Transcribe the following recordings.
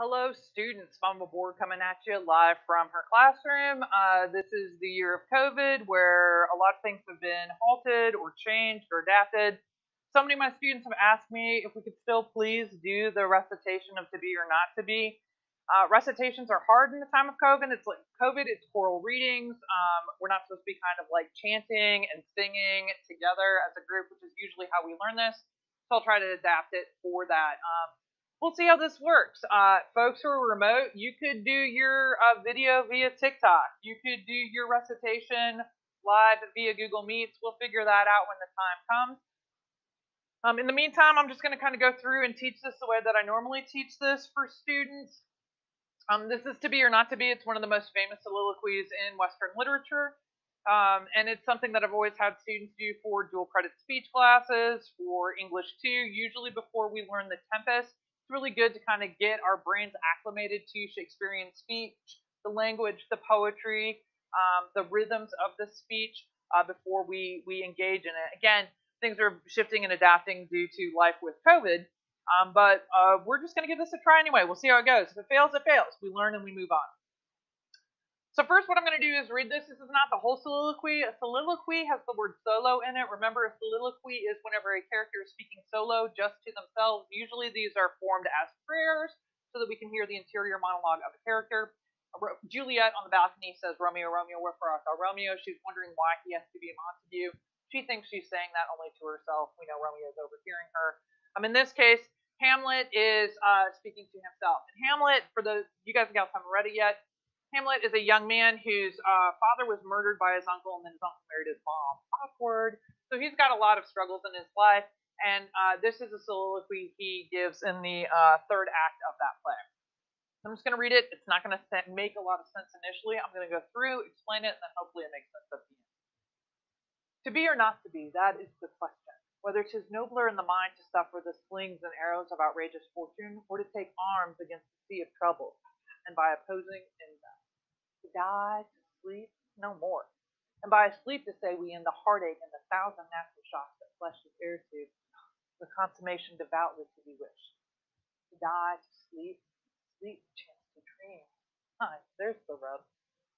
Hello, students. Mama Borg coming at you live from her classroom. Uh, this is the year of COVID where a lot of things have been halted or changed or adapted. So many of my students have asked me if we could still please do the recitation of to be or not to be. Uh, recitations are hard in the time of COVID. It's like COVID, it's choral readings. Um, we're not supposed to be kind of like chanting and singing together as a group, which is usually how we learn this. So I'll try to adapt it for that. Um, we'll see how this works. Uh, folks who are remote, you could do your uh, video via TikTok. You could do your recitation live via Google Meets. We'll figure that out when the time comes. Um, in the meantime, I'm just going to kind of go through and teach this the way that I normally teach this for students. Um, this is To Be or Not to Be. It's one of the most famous soliloquies in Western literature. Um, and it's something that I've always had students do for dual credit speech classes, for English 2, usually before we learn the Tempest. It's really good to kind of get our brains acclimated to Shakespearean speech, the language, the poetry, um, the rhythms of the speech uh, before we, we engage in it. Again, things are shifting and adapting due to life with COVID. Um, but uh, we're just going to give this a try anyway. We'll see how it goes. If it fails, it fails. We learn and we move on. So first what I'm going to do is read this. This is not the whole soliloquy. A soliloquy has the word solo in it. Remember, a soliloquy is whenever a character is speaking solo just to themselves. Usually these are formed as prayers so that we can hear the interior monologue of a character. Juliet on the balcony says, Romeo, Romeo, wherefore art thou Romeo? She's wondering why he has to be a Montague. She thinks she's saying that only to herself. We know Romeo is overhearing her. Um, in this case, Hamlet is uh, speaking to himself. And Hamlet, for the you guys haven't read it yet, Hamlet is a young man whose uh, father was murdered by his uncle, and then his uncle married his mom. Awkward. So he's got a lot of struggles in his life, and uh, this is a soliloquy he gives in the uh, third act of that play. I'm just going to read it. It's not going to make a lot of sense initially. I'm going to go through, explain it, and then hopefully it makes sense at the end. To be or not to be, that is the question whether 'tis nobler in the mind to suffer the slings and arrows of outrageous fortune, or to take arms against the sea of trouble, and by opposing in die, to sleep, no more, and by sleep to say we end the heartache and the thousand natural shocks that flesh is heir to, the consummation devoutly to be wished. To die, to sleep, sleep, chance to dream. Ay, there's the rub.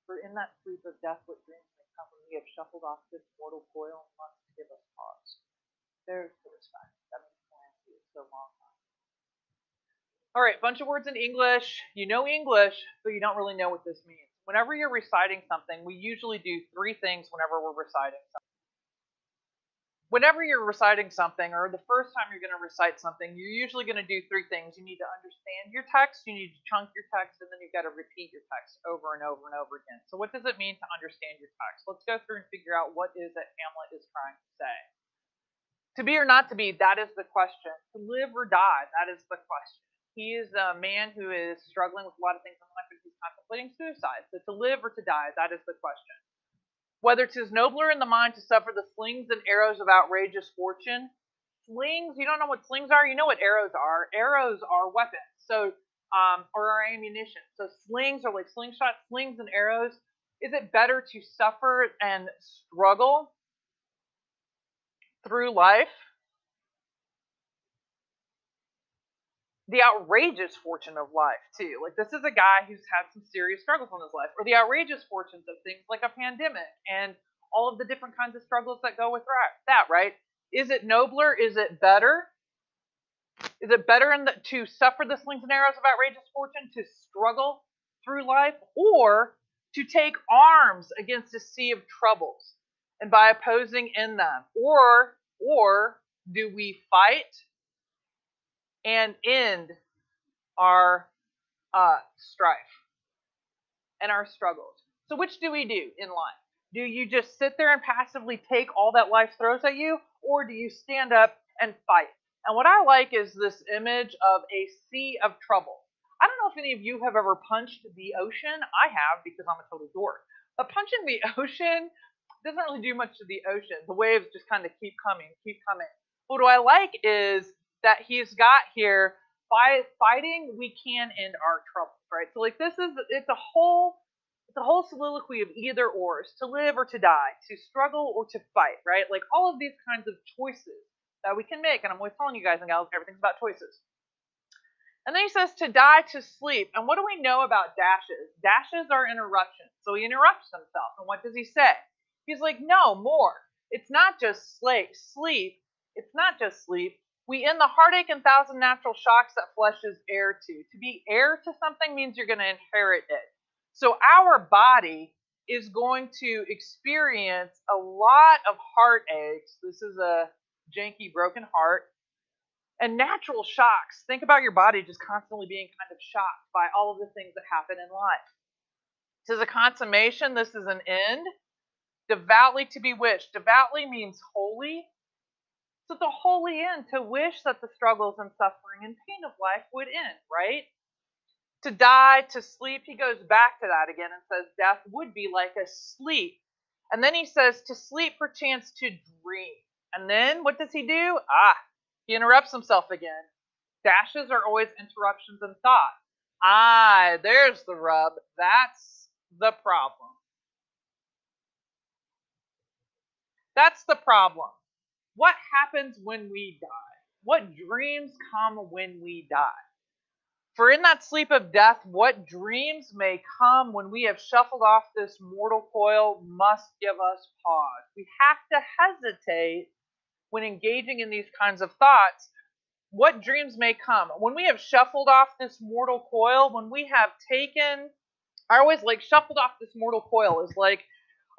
For in that sleep of death, what dreams may come when we have shuffled off this mortal coil and must give us pause. There's the respect. That means Clancy is so long. All right, bunch of words in English. You know English, but you don't really know what this means. Whenever you're reciting something, we usually do three things whenever we're reciting something. Whenever you're reciting something, or the first time you're going to recite something, you're usually going to do three things. You need to understand your text, you need to chunk your text, and then you've got to repeat your text over and over and over again. So what does it mean to understand your text? Let's go through and figure out what is that Hamlet is trying to say. To be or not to be, that is the question. To live or die, that is the question. He is a man who is struggling with a lot of things in life and he's contemplating suicide. So to live or to die, that is the question. Whether 'tis nobler in the mind to suffer the slings and arrows of outrageous fortune. Slings, you don't know what slings are? You know what arrows are. Arrows are weapons. So um, or are ammunition. So slings are like slingshots, slings and arrows. Is it better to suffer and struggle through life, the outrageous fortune of life too. Like this is a guy who's had some serious struggles in his life, or the outrageous fortunes of things like a pandemic and all of the different kinds of struggles that go with that. Right? Is it nobler? Is it better? Is it better the, to suffer the slings and arrows of outrageous fortune, to struggle through life, or to take arms against a sea of troubles? and by opposing in them? Or or do we fight and end our uh, strife and our struggles? So which do we do in life? Do you just sit there and passively take all that life throws at you, or do you stand up and fight? And what I like is this image of a sea of trouble. I don't know if any of you have ever punched the ocean. I have because I'm a total dork. But punching the ocean doesn't really do much to the ocean. The waves just kind of keep coming, keep coming. What do I like is that he's got here by fighting we can end our troubles, right? So like this is it's a whole it's a whole soliloquy of either ors, to live or to die, to struggle or to fight, right? Like all of these kinds of choices that we can make, and I'm always telling you guys and gals, everything's about choices. And then he says to die to sleep. And what do we know about dashes? Dashes are interruptions. So he interrupts himself. And what does he say? He's like, no, more. It's not just sleep. Sleep. It's not just sleep. We end the heartache and thousand natural shocks that flesh is heir to. To be heir to something means you're going to inherit it. So our body is going to experience a lot of heartaches. This is a janky, broken heart. And natural shocks. Think about your body just constantly being kind of shocked by all of the things that happen in life. This is a consummation. This is an end. Devoutly to be wished. Devoutly means holy. So the holy end to wish that the struggles and suffering and pain of life would end, right? To die, to sleep, he goes back to that again and says death would be like a sleep. And then he says to sleep perchance to dream. And then what does he do? Ah, he interrupts himself again. Dashes are always interruptions in thought. Ah, there's the rub. That's the problem. That's the problem. What happens when we die? What dreams come when we die? For in that sleep of death, what dreams may come when we have shuffled off this mortal coil must give us pause. We have to hesitate when engaging in these kinds of thoughts. What dreams may come when we have shuffled off this mortal coil, when we have taken, I always like shuffled off this mortal coil is like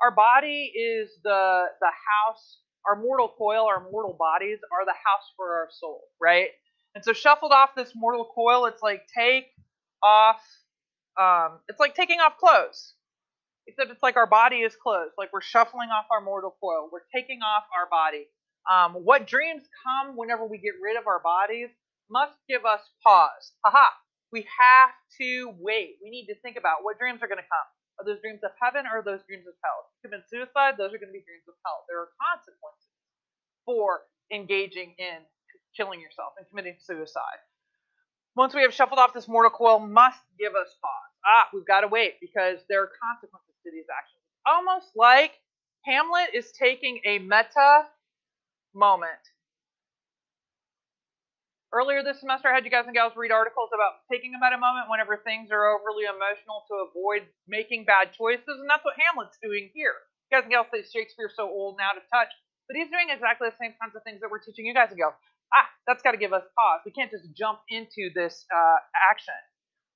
our body is the the house our mortal coil, our mortal bodies are the house for our soul, right? And so shuffled off this mortal coil, it's like take off, um, it's like taking off clothes. Except it's like our body is closed, like we're shuffling off our mortal coil. We're taking off our body. Um, what dreams come whenever we get rid of our bodies must give us pause. Aha! We have to wait. We need to think about what dreams are going to come. Are those dreams of heaven or those dreams of hell? If you commit suicide, those are going to be dreams of hell. There are consequences for engaging in killing yourself and committing suicide. Once we have shuffled off this mortal coil, must give us pause. Ah, we've got to wait because there are consequences to these actions. Almost like Hamlet is taking a meta moment Earlier this semester, I had you guys and gals read articles about taking a meta moment whenever things are overly emotional to avoid making bad choices, and that's what Hamlet's doing here. You guys and gals say Shakespeare's so old now to touch, but he's doing exactly the same kinds of things that we're teaching you guys and gals. Ah, that's got to give us pause. We can't just jump into this uh, action.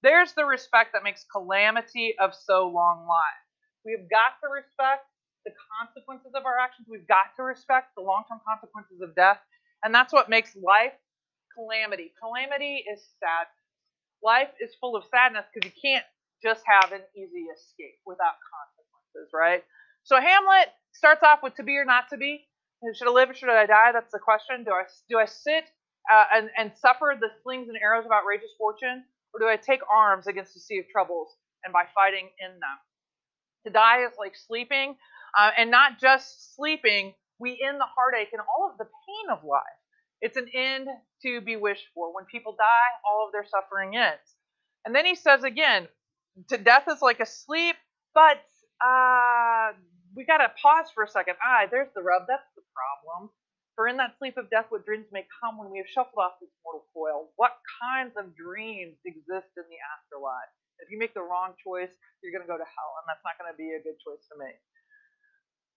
There's the respect that makes calamity of so long life. We've got to respect the consequences of our actions. We've got to respect the long term consequences of death. And that's what makes life calamity. Calamity is sad. Life is full of sadness because you can't just have an easy escape without consequences, right? So Hamlet starts off with to be or not to be. Should I live or should I die? That's the question. Do I do I sit uh, and and suffer the slings and arrows of outrageous fortune, or do I take arms against a sea of troubles and by fighting in them? To die is like sleeping, uh, and not just sleeping. We end the heartache and all of the pain of life. It's an end to be wished for. When people die, all of their suffering ends. And then he says again, to death is like a sleep, but uh, we got to pause for a second. Ah, there's the rub. That's the problem. For in that sleep of death, what dreams may come when we have shuffled off this mortal coil? What kinds of dreams exist in the afterlife? If you make the wrong choice, you're going to go to hell, and that's not going to be a good choice to make.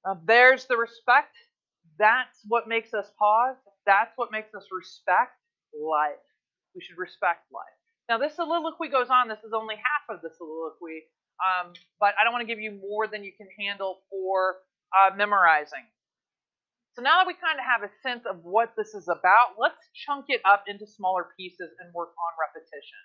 Uh, there's the respect. That's what makes us pause. That's what makes us respect life. We should respect life. Now, this soliloquy goes on. This is only half of the soliloquy, um, but I don't want to give you more than you can handle for uh, memorizing. So now that we kind of have a sense of what this is about, let's chunk it up into smaller pieces and work on repetition.